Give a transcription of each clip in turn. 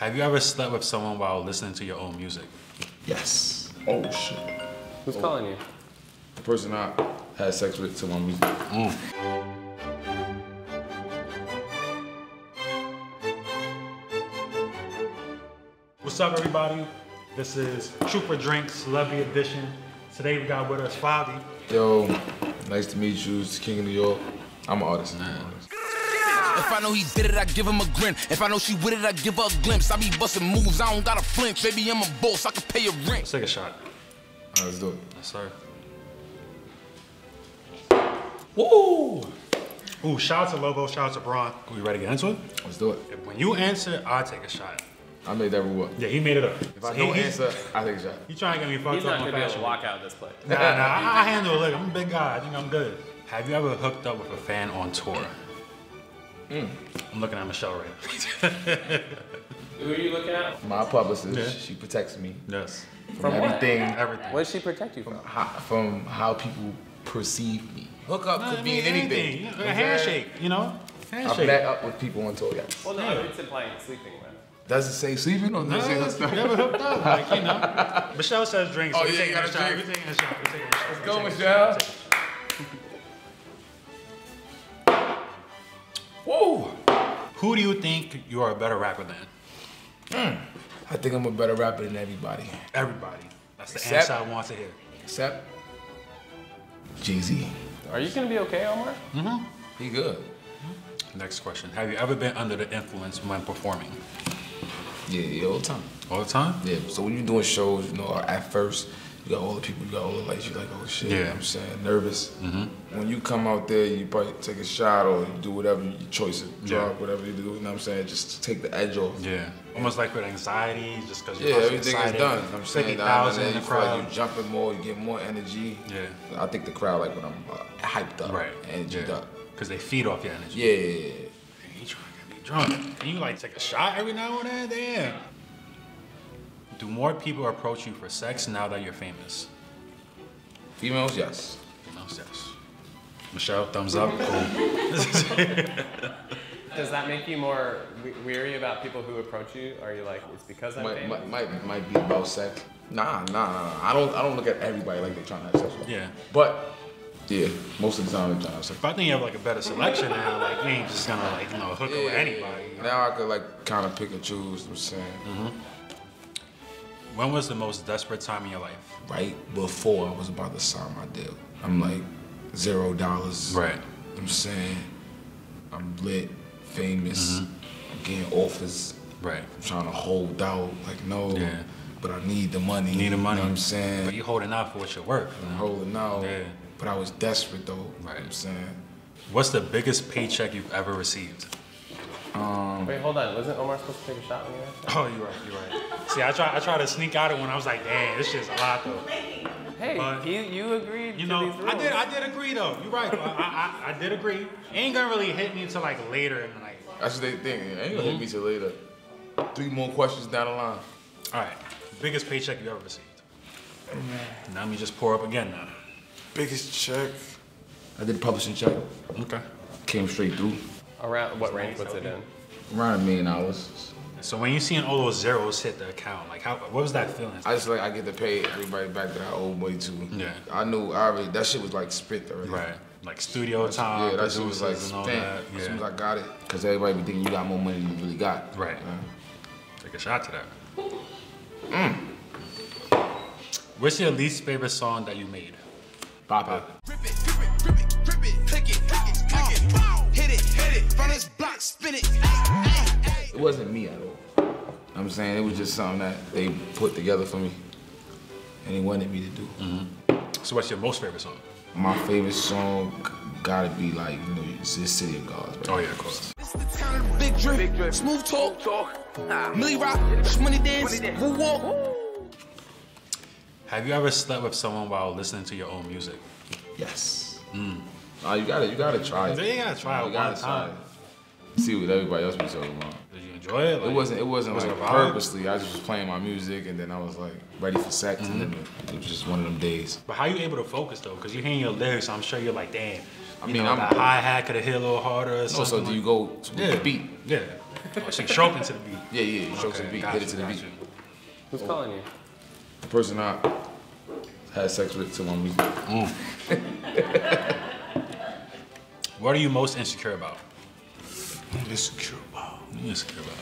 Have you ever slept with someone while listening to your own music? Yes. Oh shit. Who's calling you? The person I had sex with to my music. Mm. What's up, everybody? This is Truth or Drink Celebrity Edition. Today we got with us Fivio. Yo, nice to meet you. It's King of New York. I'm an artist. I'm an artist. If I know he did it, I give him a grin. If I know she with it, I give her a glimpse. I be busting moves, I don't gotta flinch. Baby, I'm a boss, I can pay your rent. Let's take a shot. All right, let's do it. Yes, sir. Woo! Ooh, shout out to Lobo, shout out to Braun. We ready to get into it? Let's do it. If- When you answer, I'll take a shot. I made that rule up. Yeah, he made it up. If I So don't he, answer, I take a shot. He trying to get me fucked He's up not on gonna be able to walk out of this place. Nah, nah, I, I handle it. Look, I'm a big guy. I think I'm good. Have you ever hooked up with a fan on tour? Mm. I'm looking at Michelle right now. Who are you looking at? My publicist, Yeah. she protects me yes. from, From what? everything, Everything. What does she protect you from? how, from how people perceive me. Hook up I could mean, be anything. Yeah, A handshake, you know? I've Handshake. met up with people on tour, yeah. Well, no, it's implying sleeping with. Does it say sleeping or No, does it say hooked up? never hooked up, like, you know. Michelle says oh, drink, so Oh, we yeah, taking you gotta a shot. drink. We taking a shot. We taking a shot. Let's go, Michelle. Who do you think you are a better rapper than? Hmm. I think I'm a better rapper than everybody. Everybody. That's the Except- answer I want to hear. Except Jay-Z. Are you gonna be okay, Omar? Mm-hmm. He good. Next question. Have you ever been under the influence when performing? Yeah, yeah, all the time. All the time? Yeah, so when you're doing shows, you know, at first, you got all the people, you got all the lights, you're like, oh shit, you know what I'm saying? Nervous. When you come out there, you probably take a shot or you do whatever, your choice of drug, Yeah. whatever you do, you know what I'm saying? Just to take the edge off. Yeah. Almost like with anxiety, just because Yeah, you're everything excited. is done. I'm saying that, and 50,000 in then the you feel like crowd. you're jumping more, you get more energy. Yeah. I think the crowd like when I'm uh, hyped up, Right. energy yeah. up. Because they feed off your energy. Yeah, yeah, yeah. You trying to get me drunk. Can you like take a shot every now and then? Damn. Do more people approach you for sex now that you're famous? Females, yes. No, yes. Michelle, thumbs up. Cool. Does that make you more we- weary about people who approach you? Are you like, it's because I'm Might, famous? might, might, might be about sex. Nah, nah, nah, nah. I don't, I don't look at everybody like they're trying to have sex with me. yeah. But yeah, most of the time they're trying to have sex. But I think you have like a better selection now. Like you ain't just gonna like you know hook up with anybody. you know? Now I could like kind of pick and choose. You know what I'm saying mm-hmm. When was the most desperate time in your life? right before I was about to sign my deal, I'm like zero dollars. Right. You I'm saying I'm lit, famous, mm-hmm. I'm getting offers. Right. I'm trying to hold out. Like no, Yeah. but I need the money. Need the money. You know what I'm saying But you holding out for what you're worth. I'm holding out. Yeah. But I was desperate though. You know Right. what I'm saying. What's the biggest paycheck you've ever received? Um, Wait, hold on. Wasn't Omar supposed to take a shot when you asked? Oh, you're right. You're right. See, I try. I try to sneak out of when I was like, "Damn, this shit's a lot though." Hey, But- he, you agreed You to know, these rules. I did. I did agree though. You're right. I, I, I, I did agree. It ain't gonna really hit me until like later in the night. That's what they think. It ain't gonna hit me mm-hmm. till later. Three more questions down the line. All right. Biggest paycheck you ever received? Now let me just pour up again now. Biggest check. I did a publishing check. Okay. Came straight through. Around what range? was it in? Around a million dollars. So when you seeing all those zeros hit the account, like how? What was that feeling? I just like I get to pay everybody back that I owe money to. Yeah. I knew I already that shit was like spent already. Right. Like studio time, Yeah, that shit was like producers spent. that. As soon as I got it, because everybody be thinking you got more money than you really got. Right. Yeah. Take a shot to that. Mm. What's your least favorite song that you made? Pop spin it. It wasn't me at all. I'm saying it was just something that they put together for me, and they wanted me to do. Mm-hmm. So what's your most favorite song? My favorite song gotta be like you know it's this City of Gods. Right? Oh yeah, of course. It's the town of the big drip, smooth talk, talk ah. Millie rock, money dance, woo walk. Have you ever slept with someone while listening to your own music? Yes. Oh, you gotta you gotta try it. You gotta try it You one gotta try time. it. See what everybody else was talking about. Did you enjoy it? It wasn't. It wasn't was like it purposely. I just was playing my music, and then I was like ready for sex, and then it was just one of them days. But how are you able to focus though? Because you're hearing your lyrics, I'm sure you're like, damn, I mean, know, I'm- that hi hat could have hit a little harder. Or No, something so do like- you go to Yeah. the beat? Yeah. Or she stroke into the beat. Yeah, yeah, you stroke to the beat, got hit it to the beat. you. Who's calling you? The person I had sex with to my music. What are you most insecure about? Insecure about. Insecure about.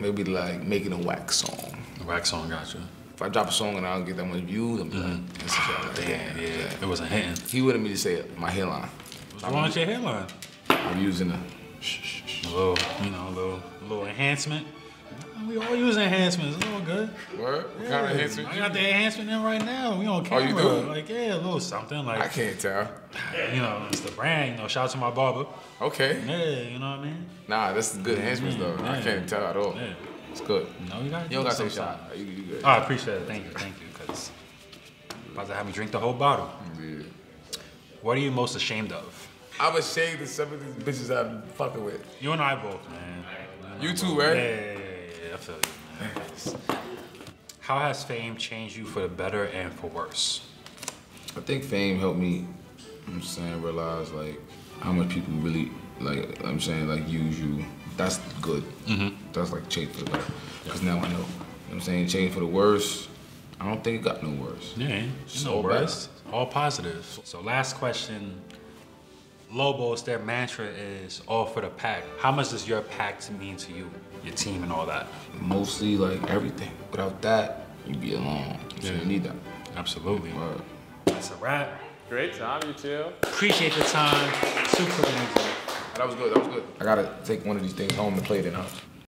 Maybe like making a wax song. The wax song got you. If I drop a song and I don't get that much views, I'm like, mm-hmm. insecure. Like, Damn, damn, yeah. It was a hitting. He wanted me to say my hairline. What's wrong with your hairline? I'm using a. A little, you know, a little, a little enhancement. We all use enhancements. It's all good. Word? What kind of enhancement? I got the enhancement in right now. We on Oh, you camera. do? Like, yeah, a little something. Like I can't tell. you know, it's the brand. You know, shout out to my barber. Okay. Yeah, you know what I mean? Nah, this is good enhancements though. I can't tell at all. Yeah. It's good. No, you gotta You do don't got to take shot. You, you good. Oh, I appreciate it. Thank you, thank you. Cause about to have me drink the whole bottle. Yeah. What are you most ashamed of? I'm ashamed of some of these bitches I'm fucking with. You and I both, man. You too, Yeah, right? yeah, yeah, yeah, I feel you. How has fame changed you for the better and for worse? I think fame helped me, I'm saying, realize like how much people really like I'm saying like use you. That's good. Mm-hmm. That's like change for the better. Cause now I know. You know what I'm saying? Change for the worse. I don't think it got no worse. Yeah, it's no worse. All positive. So last question. Lobos, their mantra is all for the pack. How much does your pack mean to you, your team and all that? Mostly like everything. Without that, you'd be alone. So Yeah. you need that. Absolutely. Word. That's a wrap. Great job, you two. Appreciate the time. Super energy. That was good. That was good. I gotta take one of these things home to play it in house.